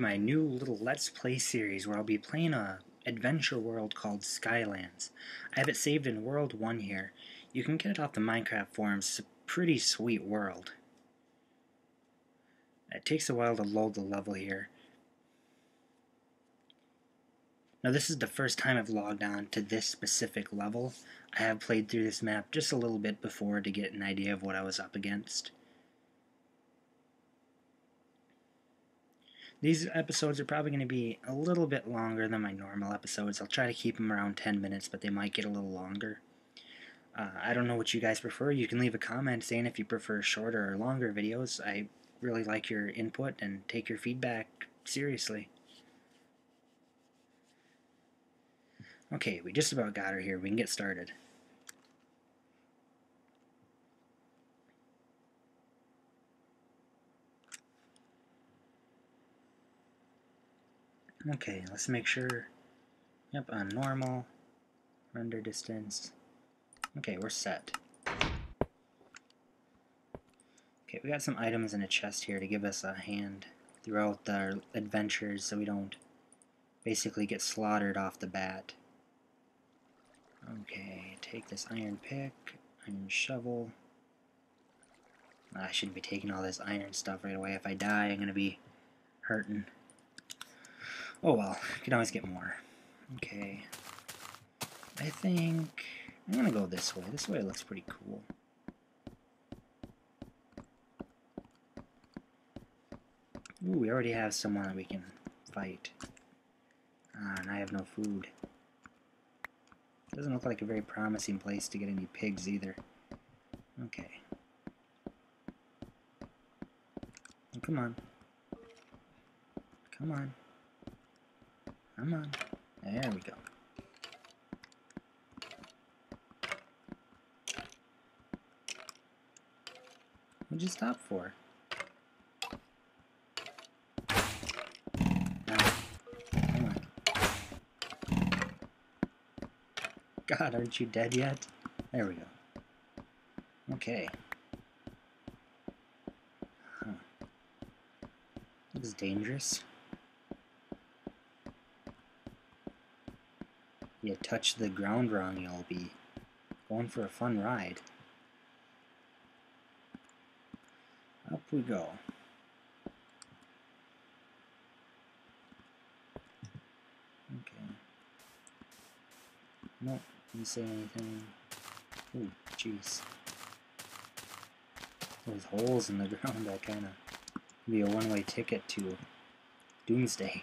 my new little Let's Play series where I'll be playing a adventure world called Skylands. I have it saved in World 1 here. You can get it off the Minecraft forums. It's a pretty sweet world. It takes a while to load the level here. Now this is the first time I've logged on to this specific level. I have played through this map just a little bit before to get an idea of what I was up against. These episodes are probably going to be a little bit longer than my normal episodes. I'll try to keep them around 10 minutes, but they might get a little longer. Uh, I don't know what you guys prefer. You can leave a comment saying if you prefer shorter or longer videos. I really like your input and take your feedback seriously. Okay, we just about got her here. We can get started. Okay, let's make sure. Yep, on normal. Render distance. Okay, we're set. Okay, we got some items in a chest here to give us a hand throughout our adventures so we don't basically get slaughtered off the bat. Okay, take this iron pick, iron shovel. I shouldn't be taking all this iron stuff right away. If I die, I'm going to be hurting. Oh well, you can always get more. Okay. I think I'm gonna go this way. This way looks pretty cool. Ooh, we already have someone that we can fight. Ah, and I have no food. Doesn't look like a very promising place to get any pigs either. Okay. Come on. Come on. Come on. There we go. What'd you stop for? Ah, God, aren't you dead yet? There we go. Okay. Huh. This is dangerous. You touch the ground wrong, you'll be going for a fun ride. Up we go. Okay. Nope, didn't say anything. Ooh, jeez. Those holes in the ground, that kind of be a one-way ticket to doomsday.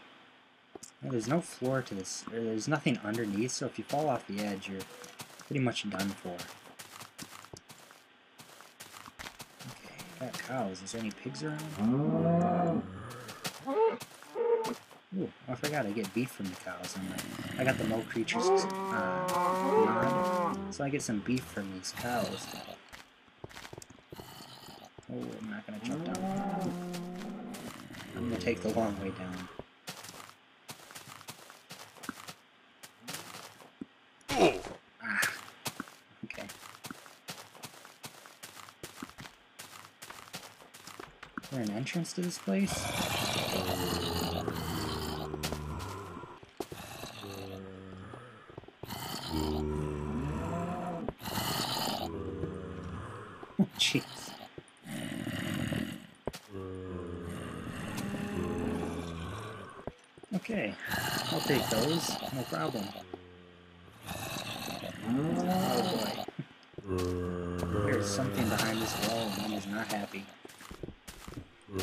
Well, there's no floor to this, or there's nothing underneath, so if you fall off the edge, you're pretty much done for. Okay, got cows. Is there any pigs around? Ooh, I forgot I get beef from the cows. i got the Mo' Creatures uh, mod, so I get some beef from these cows. Oh, I'm not gonna jump down. I'm gonna take the long way down. there an entrance to this place? Oh, jeez. Okay, I'll take those, no problem. Oh boy. There's something behind this wall and he is not happy. How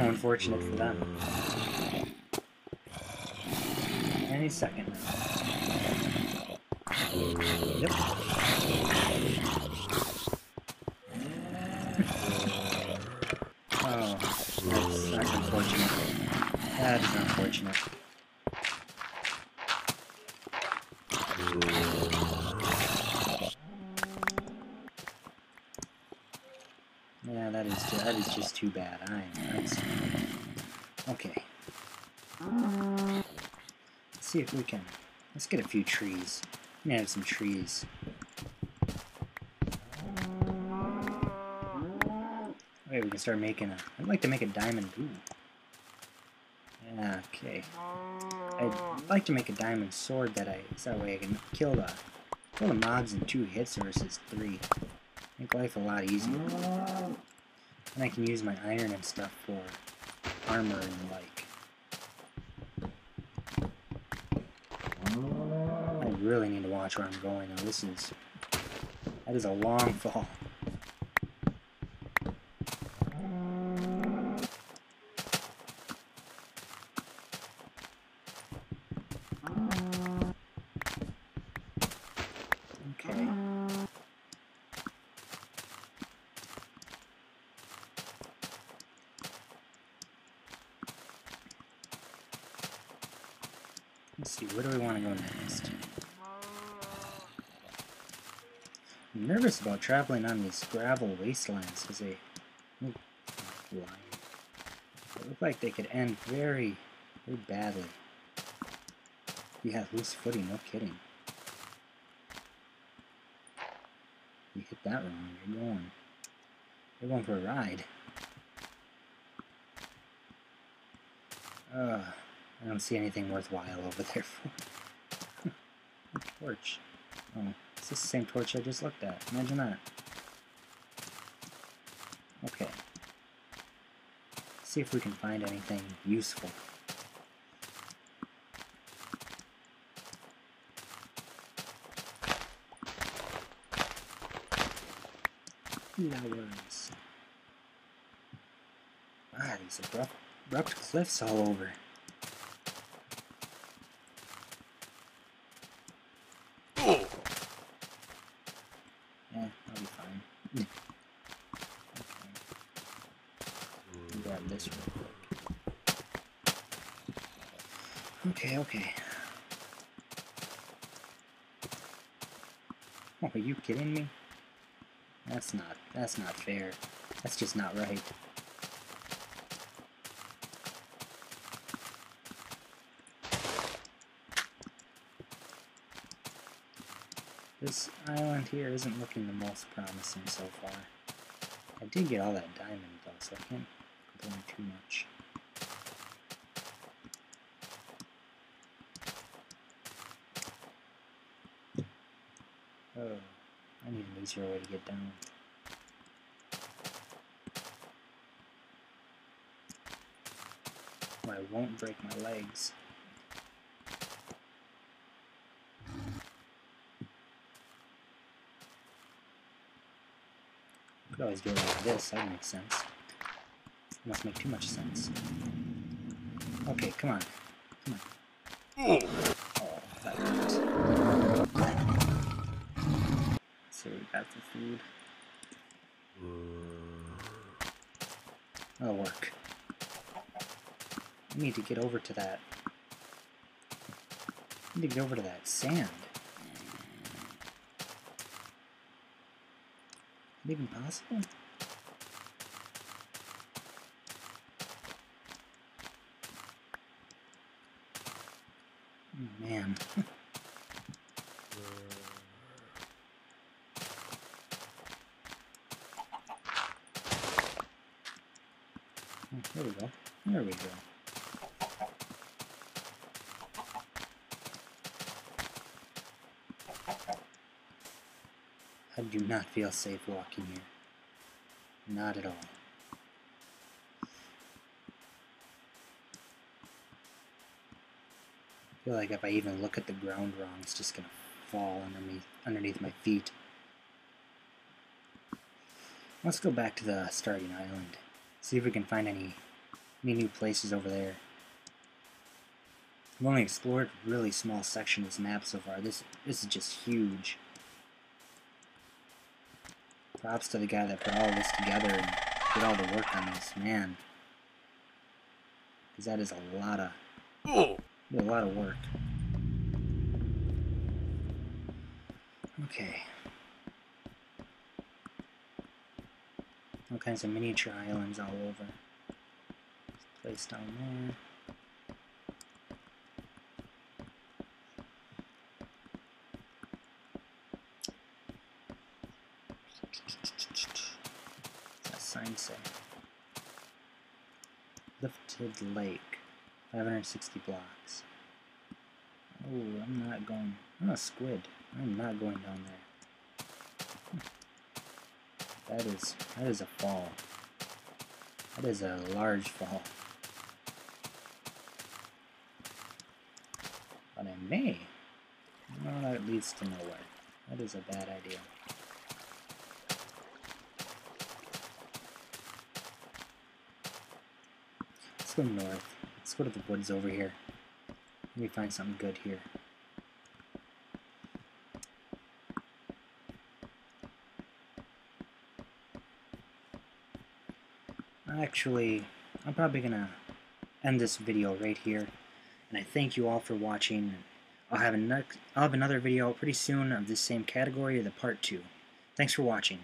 unfortunate for them. Any second. Yep. oh, that's, that's unfortunate. That is unfortunate. That is just too bad. I Okay. Let's see if we can... Let's get a few trees. Gonna have some trees. Okay, we can start making a... I'd like to make a diamond... Ooh. Okay. I'd like to make a diamond sword that I... So that way I can kill the... Kill the mobs in two hits versus three. Make life a lot easier. And I can use my iron and stuff for armor and the like. I really need to watch where I'm going though. This is... That is a long fall. Let's see, where do we want to go next? I'm nervous about traveling on these gravel wastelands because they look, they look like they could end very, very badly. Yeah, loose footing, no kidding. You hit that wrong, you're going. You're going for a ride. Ugh. I don't see anything worthwhile over there for torch. Oh, it's the same torch I just looked at. Imagine that. Okay. Let's see if we can find anything useful. Flowers. Ah, these abrupt, abrupt cliffs all over. Okay, okay. Oh, are you kidding me? That's not, that's not fair. That's just not right. This island here isn't looking the most promising so far. I did get all that diamond though, so I can't complain too much. Oh. easier way to get down. I won't break my legs. Could always do it like this, that makes sense. Must make too much sense. Okay, come on. Come on. Oh, that hurt we the food. That'll work. I need to get over to that. I need to get over to that sand. Is it even possible? Oh, man. There we go. There we go. I do not feel safe walking here. Not at all. I feel like if I even look at the ground wrong, it's just going to fall underneath, underneath my feet. Let's go back to the starting island. See if we can find any, any new places over there. I've only explored really small section of this map so far. This this is just huge. Props to the guy that put all this together and did all the work on this, man. Because that is a lot of a lot of work. Okay. All kinds of miniature islands all over. Place down there. Sign say? Lifted Lake. 560 blocks. Oh, I'm not going. Oh, squid. I'm not going down there. Hmm. That is that is a fall. That is a large fall. But I may. No, that leads to nowhere. That is a bad idea. Let's go north. Let's go to the woods over here. Let me find something good here. Actually, I'm probably going to end this video right here. And I thank you all for watching. I'll have, I'll have another video pretty soon of this same category, the part 2. Thanks for watching.